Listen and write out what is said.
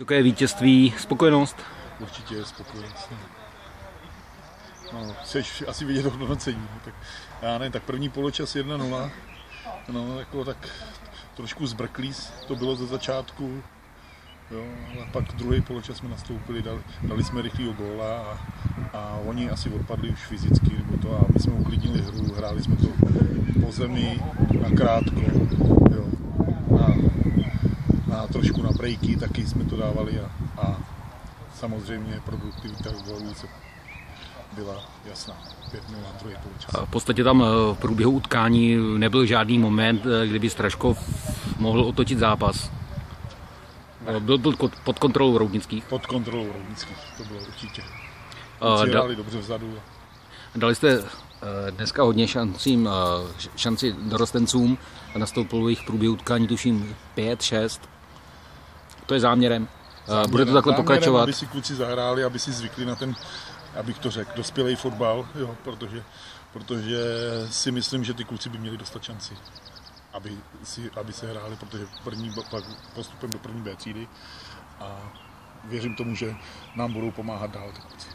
Jaké vítězství, spokojenost? Určitě je spokojenost. No, chceš asi vidět to hodnocení. No, tak já nevím, tak první poločas 1-0. No, jako tak trošku zbrklý to bylo ze začátku. Jo, a pak druhý poločas jsme nastoupili, dali, dali jsme rychlýho góla a, a oni asi odpadli už fyzicky, nebo to, a my jsme uklidnili hru, hráli jsme to po zemi, na krátko, trošku na breaky taky jsme to dávali a, a samozřejmě produktivita se byla jasná. 5 na druhý poločas. V podstatě tam eh, v průběhu utkání nebyl žádný moment, eh, kdyby Straškov mohl otočit zápas. Byl, byl pod kontrolou Roudnických? Pod kontrolou Roudnických, to bylo určitě. Uh, da, dobře vzadu. Dali jste dneska hodně šancím, šanci dorostencům. Nastoupilo jich v průběhu utkání tuším 5-6. To je záměrem. záměrem. Bude to takhle záměrem, pokračovat? aby si kluci zahráli, aby si zvykli na ten, abych to řekl, dospělý fotbal, jo, protože, protože si myslím, že ty kluci by měli dostat šanci aby, si, aby se hráli, protože první, pak postupem do první B třídy a věřím tomu, že nám budou pomáhat dál ty kluci.